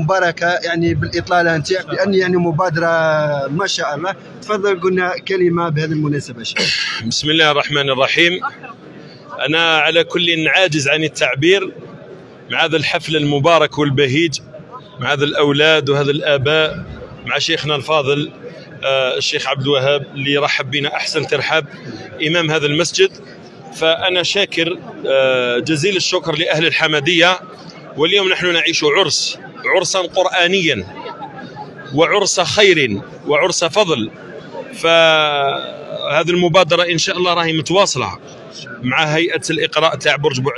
مباركة يعني بالإطلالة نتاعك لأن يعني مبادرة ما شاء الله. تفضل قلنا كلمة بهذه المناسبة شيخ. بسم الله الرحمن الرحيم. أنا على كل عاجز عن التعبير مع هذا الحفل المبارك والبهيج مع هذا الأولاد وهذا الآباء مع شيخنا الفاضل آه، الشيخ عبد الوهاب اللي رحب بنا أحسن ترحاب إمام هذا المسجد. فأنا شاكر آه، جزيل الشكر لأهل الحمدية واليوم نحن نعيش عرس. عرسا قرآنيا وعرس خير وعرس فضل. فهذه المبادرة إن شاء الله راهي متواصلة مع هيئة الإقراء تاع برج